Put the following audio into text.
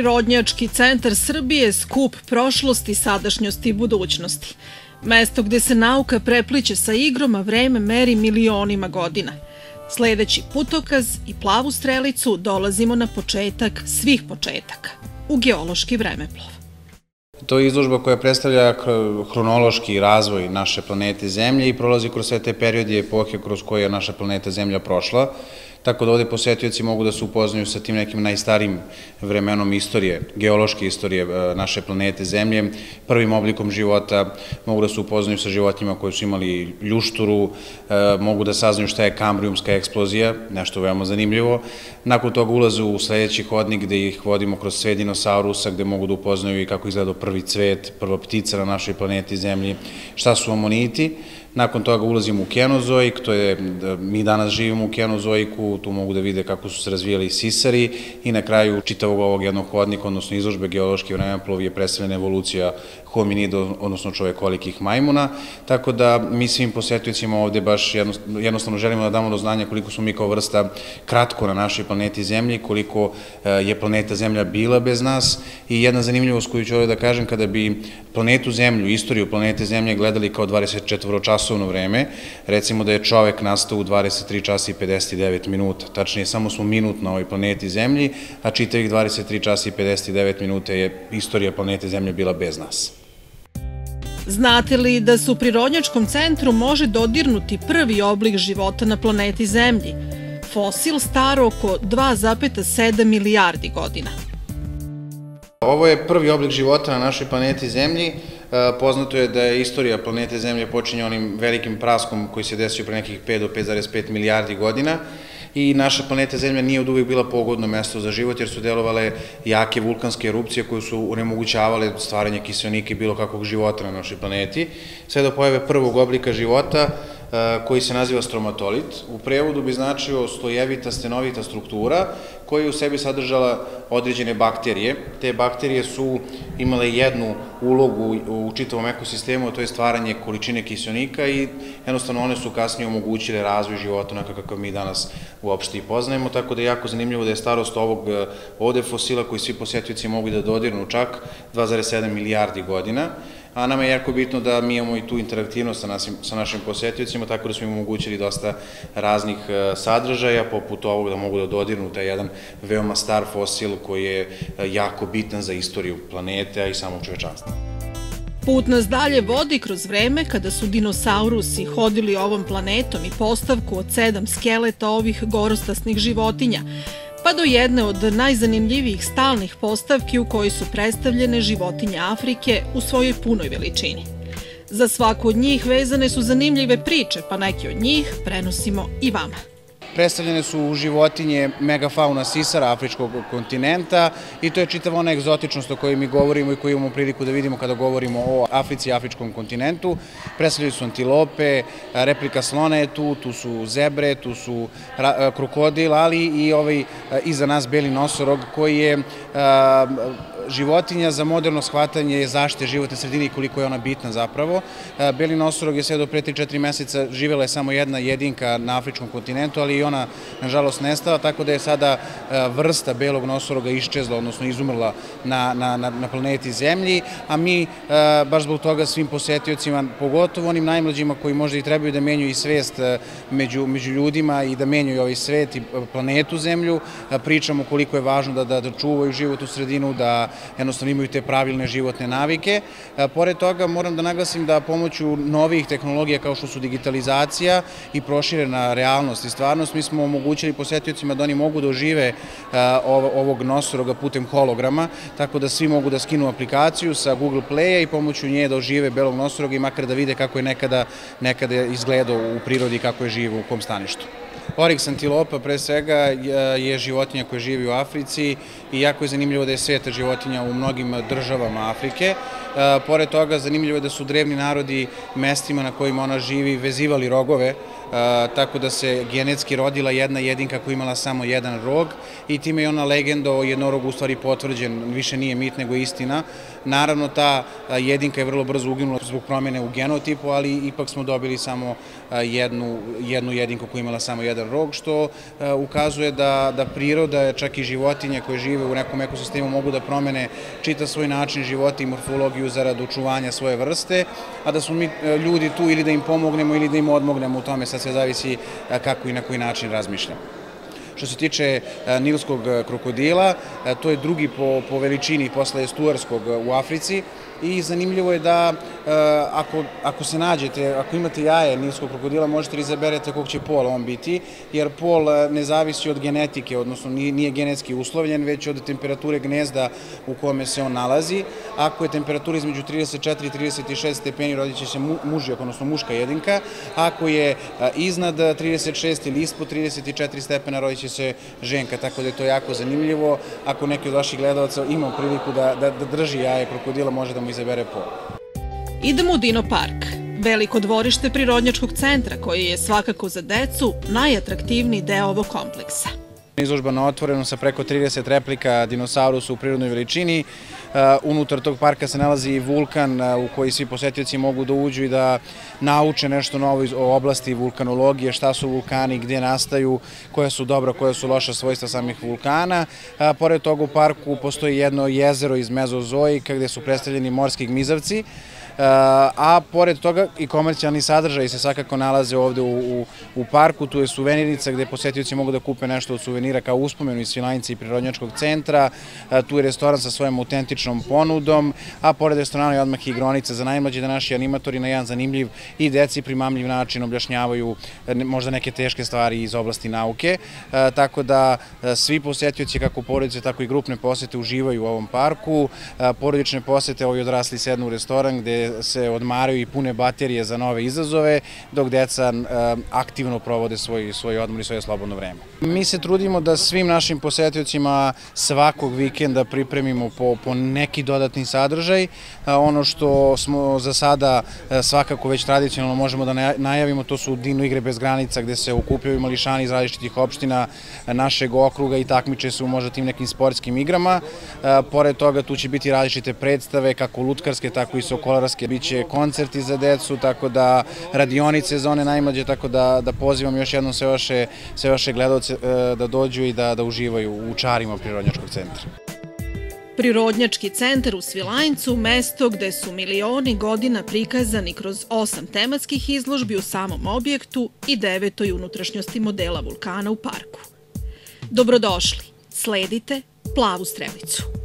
Prirodnjački centar Srbije skup prošlosti, sadašnjosti i budućnosti. Mesto gde se nauka prepliče sa igrom, a vreme meri milionima godina. Sledeći putokaz i plavu strelicu dolazimo na početak svih početaka, u geološki vremeplov. To je izložba koja predstavlja hronološki razvoj naše planete Zemlje i prolazi kroz sve te periode i epohe kroz koje je naša planeta Zemlja prošla tako da ovde posetioci mogu da se upoznaju sa tim nekim najstarijim vremenom istorije, geološke istorije e, naše planete Zemlje, prvim oblikom života, mogu da se upoznaju sa životinjima koji su imali ljušturu, e, mogu da saznaju šta je kambrijumska eksplozija, nešto veoma zanimljivo. Nakon toga ulaze u sledeći hodnik gde ih vodimo kroz sve dinosaurusa, gde mogu da upoznaju i kako izgleda prvi cvet, prva ptica na našoj planeti Zemlji, šta su amoniti, Nakon toga ulazimo u kenozoik, to je, da, mi danas živimo u kenozoiku, tu mogu da vide kako su se razvijali sisari i na kraju čitavog ovog jednog hodnika, odnosno izložbe geološki vremeplov je predstavljena evolucija hominida, odnosno čovekolikih majmuna, tako da mi svim posjetujicima ovde baš jednostavno želimo da damo do znanja koliko smo mi kao vrsta kratko na našoj planeti Zemlji, koliko e, je planeta Zemlja bila bez nas. I jedna zanimljivost koju ću ovde da kažem, kada bi planetu Zemlju, istoriju planete Zemlje gledali kao 24 časovno vreme, recimo da je čovek nastao u 23 časa i 59 minuta, tačnije samo smo minut na ovoj planeti Zemlji, a čitavih 23 časa i 59 minuta je istorija planete Zemlje bila bez nas. Znate li da se u Prirodnjačkom centru može dodirnuti prvi oblik života na planeti Zemlji? Fosil star oko 2,7 milijardi godina. Ovo je prvi oblik života na našoj planeti Zemlji. E, poznato je da je istorija planete Zemlje počinje onim velikim praskom koji se desio pre nekih 5 do 5,5 milijardi godina i naša planeta Zemlja nije od uvijek bila pogodno mesto za život jer su delovale jake vulkanske erupcije koje su unemogućavale stvaranje kiselnika i bilo kakvog života na našoj planeti. Sve do pojave prvog oblika života koji se naziva stromatolit. U prevodu bi značio slojevita stenovita struktura koja je u sebi sadržala određene bakterije. Te bakterije su imale jednu ulogu u čitavom ekosistemu, to je stvaranje količine kiselnika i jednostavno one su kasnije omogućile razvoj života onaka kako mi danas uopšte i poznajemo, tako da je jako zanimljivo da je starost ovog ovde fosila koji svi posjetioci mogu da dodirnu čak 2,7 milijardi godina a nama je jako bitno da mi imamo i tu interaktivnost sa, nasim, sa našim posjetljivicima, tako da smo im omogućili dosta raznih e, sadržaja, poput ovog da mogu da dodirnu taj jedan veoma star fosil koji je e, jako bitan za istoriju planete, i samog čovečanstva. Put nas dalje vodi kroz vreme kada su dinosaurusi hodili ovom planetom i postavku od sedam skeleta ovih gorostasnih životinja, pa do jedne od najzanimljivijih stalnih postavki u kojoj su predstavljene životinje Afrike u svojoj punoj veličini. Za svaku od njih vezane su zanimljive priče, pa neke od njih prenosimo i vama. Predstavljene su životinje megafauna sisara afričkog kontinenta i to je čitava ona egzotičnost o kojoj mi govorimo i koju imamo priliku da vidimo kada govorimo o Africi i afričkom kontinentu. Predstavljaju su antilope, replika slona je tu, tu su zebre, tu su krokodil, ali i ovaj iza nas beli nosorog koji je životinja za moderno shvatanje zaštite životne sredine i koliko je ona bitna zapravo. E, beli nosorog je sve do pre 3-4 meseca živela je samo jedna jedinka na afričkom kontinentu, ali i ona nažalost nestala, tako da je sada e, vrsta belog nosoroga iščezla, odnosno izumrla na, na, na planeti Zemlji, a mi e, baš zbog toga svim posetiocima, pogotovo onim najmlađima koji možda i trebaju da menjuju i svest među, među ljudima i da menjuju ovaj svet i planetu Zemlju, pričamo koliko je važno da, da, da čuvaju životnu sredinu, da jednostavno imaju te pravilne životne navike. E, pored toga moram da naglasim da pomoću novih tehnologija kao što su digitalizacija i proširena realnost i stvarnost, mi smo omogućili posetiocima da oni mogu da ožive e, ovog nosoroga putem holograma, tako da svi mogu da skinu aplikaciju sa Google Play-a i pomoću nje da ožive belog nosoroga i makar da vide kako je nekada, nekada izgledao u prirodi, kako je živo u kom staništu. Oryx antilopa pre svega je životinja koja živi u Africi i jako je zanimljivo da je sveta životinja u mnogim državama Afrike. Pored toga, zanimljivo je da su drevni narodi mestima na kojima ona živi vezivali rogove tako da se genetski rodila jedna jedinka koja imala samo jedan rog i time je ona legenda o jednorogu u stvari potvrđen, više nije mit nego istina. Naravno, ta jedinka je vrlo brzo uginula zbog promene u genotipu, ali ipak smo dobili samo jednu, jednu jedinku koja imala samo jedan rog, što ukazuje da, da priroda, čak i životinje koje žive u nekom ekosistemu mogu da promene čita svoj način života i morfologiju zarad očuvanja svoje vrste, a da smo mi ljudi tu ili da im pomognemo ili da im odmognemo u tome, sad sve zavisi kako i na koji način razmišljamo. Što se tiče nilskog krokodila, to je drugi po, po veličini posle estuarskog u Africi. I zanimljivo je da ako, ako se nađete, ako imate jaje nilskog krokodila, možete li izaberete kog će pola on biti, jer pol ne zavisi od genetike, odnosno nije, genetski uslovljen, već od temperature gnezda u kome se on nalazi. Ako je temperatura između 34 i 36 stepeni, rodit će se mužijak, odnosno muška jedinka. Ako je iznad 36 ili ispod 34 stepena, rodit će se ženka, tako da je to jako zanimljivo. Ako neki od vaših gledalaca ima priliku da, da, da drži jaje krokodila, može da mu izabere pol. Idemo u Dino Park, veliko dvorište prirodnjačkog centra koji je svakako za decu najatraktivniji deo ovog kompleksa. Izložba na otvorenom sa preko 30 replika dinosaurusa u prirodnoj veličini. Unutar tog parka se nalazi vulkan u koji svi posetioci mogu da uđu i da nauče nešto novo o oblasti vulkanologije, šta su vulkani, gde nastaju, koja su dobra, koja su loša svojstva samih vulkana. Pored toga u parku postoji jedno jezero iz Mezozoika gde su predstavljeni morski gmizavci a pored toga i komercijalni sadržaj se svakako nalaze ovde u, u, parku, tu je suvenirnica gde posetioci mogu da kupe nešto od suvenira kao uspomenu iz Svilajnice i Prirodnjačkog centra, tu je restoran sa svojom autentičnom ponudom, a pored restorana je odmah igronica za najmlađe da naši animatori na jedan zanimljiv i deci primamljiv način objašnjavaju možda neke teške stvari iz oblasti nauke, tako da svi posetioci kako porodice, tako i grupne posete uživaju u ovom parku, porodične posete ovi odrasli sednu u restoran gde se odmaraju i pune baterije za nove izazove, dok deca aktivno provode svoj odmor i svoje slobodno vreme. Mi se trudimo da svim našim posetiocima svakog vikenda pripremimo po, po neki dodatni sadržaj. Ono što smo za sada svakako već tradicionalno možemo da najavimo, to su Dino igre bez granica gde se okupljaju mališani iz različitih opština našeg okruga i takmiče se u možda tim nekim sportskim igrama. Pored toga tu će biti različite predstave, kako lutkarske, tako i sokolarske. Biće koncerti za decu, tako da radionice za one najmlađe, tako da, da pozivam još jednom sve vaše, sve vaše gledalce e, da dođu i da, da uživaju u čarima Prirodnjačkog centra. Prirodnjački centar u Svilajncu, mesto gde su milioni godina prikazani kroz osam tematskih izložbi u samom objektu i devetoj unutrašnjosti modela vulkana u parku. Dobrodošli, sledite plavu strelicu.